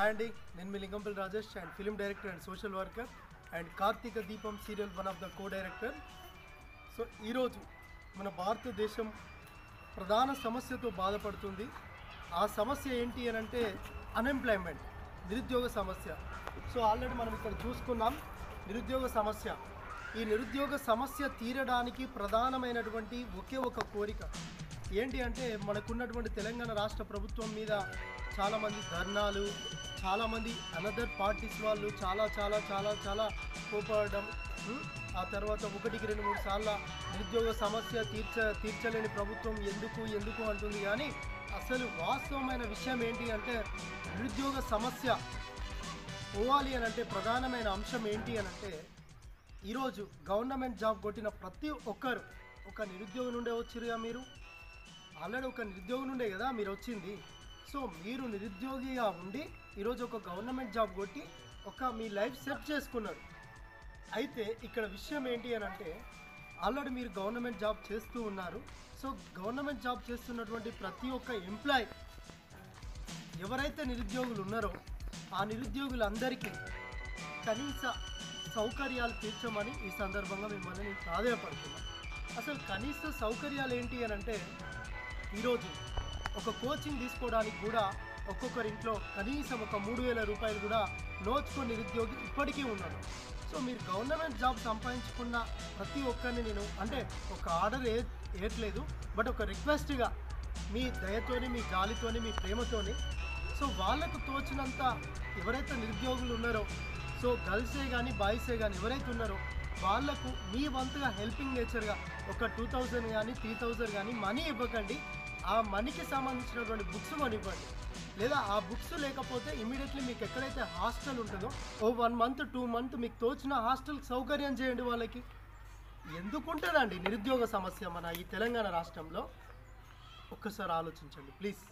Hi అండి నేను మీ Lingampally Rajesh and film director and social worker and Karthika Deepam serial one of the co director so ఈరోజు మన భారతదేశం ప్రధాన సమస్యతో బాధపడుతుంది. ఆ సమస్య ఏంటి అని అంటే అన్ఎంప్లాయ్మెంట్ నిరుద్యోగ సమస్య. సో ఆల్రెడీ మనం ఇక్కడ చూసుకున్నాం నిరుద్యోగ సమస్య. ఈ నిరుద్యోగ సమస్య తీరడానికి ప్రధానమైనటువంటి ఒకే ఒక కోరిక. ఏంటి అంటే మనకున్నటువంటి తెలంగాణ రాష్ట్ర ప్రభుత్వం మీద చాలామంది ధర్నాలు చాలామంది అనదర్ పార్టీస్ వాళ్ళు చాలా చాలా చాలా చాలా కోపడడం ఆ తర్వాత ఒకటికి రెండు మూడు సార్లు నిరుద్యోగ సమస్య తీర్చ తీర్చలేని ప్రభుత్వం ఎందుకు ఎందుకు అంటుంది కానీ అసలు వాస్తవమైన విషయం ఏంటి అంటే నిరుద్యోగ సమస్య పోవాలి అని అంటే ప్రధానమైన అంశం ఏంటి అని అంటే ఈరోజు గవర్నమెంట్ జాబ్ కొట్టిన ప్రతి ఒక్కరు ఒక నిరుద్యోగం నుండే వచ్చిరుగా మీరు? ఆల్రెడీ ఒక నిరుద్యోగం నుండే కదా మీరు వచ్చింది? సో మీరు నిరుద్యోగిగా ఉండి ఈరోజు ఒక గవర్నమెంట్ జాబ్ కొట్టి ఒక మీ లైఫ్ సెట్ చేసుకున్నారు. అయితే ఇక్కడ విషయం ఏంటి అని అంటే ఆల్రెడీ మీరు గవర్నమెంట్ జాబ్ చేస్తూ ఉన్నారు. సో గవర్నమెంట్ జాబ్ చేస్తున్నటువంటి ప్రతి ఒక్క ఎంప్లాయ్ ఎవరైతే నిరుద్యోగులు ఉన్నారో ఆ నిరుద్యోగులందరికీ కనీస సౌకర్యాలు తీర్చమని ఈ సందర్భంగా మిమ్మల్ని నేను ప్రాధాన్యపడుతున్నాను అసలు కనీస సౌకర్యాలు ఏంటి అని అంటే ఈరోజు ఒక కోచింగ్ తీసుకోవడానికి కూడా ఒక్కొక్కరి ఇంట్లో కనీసం ఒక మూడు వేల రూపాయలు కూడా నోచుకుని నిరుద్యోగి ఇప్పటికీ ఉన్నాడు సో మీరు గవర్నమెంట్ జాబ్ సంపాదించుకున్న ప్రతి ఒక్కరిని నేను అంటే ఒక ఆర్డర్ ఏ వేయట్లేదు బట్ ఒక రిక్వెస్ట్గా మీ దయతోని మీ జాలితోని మీ ప్రేమతోని సో వాళ్ళకు తోచినంత ఎవరైతే నిరుద్యోగులు ఉన్నారో సో గర్ల్సే కానీ బాయ్సే కానీ ఎవరైతే ఉన్నారో వాళ్ళకు మీ వంతుగా హెల్పింగ్ నేచర్గా ఒక టూ థౌజండ్ కానీ త్రీ థౌజండ్ కానీ మనీ ఇవ్వకండి. ఆ మనీకి సంబంధించినటువంటి బుక్స్ కొనివ్వండి లేదా ఆ బుక్స్ లేకపోతే ఇమీడియట్లీ మీకు ఎక్కడైతే హాస్టల్ ఉంటుందో ఓ వన్ మంత్ టూ మంత్ మీకు తోచిన హాస్టల్ సౌకర్యం చేయండి వాళ్ళకి. ఎందుకుంటుందండి నిరుద్యోగ సమస్య మన ఈ తెలంగాణ రాష్ట్రంలో? ఒక్కసారి ఆలోచించండి ప్లీజ్.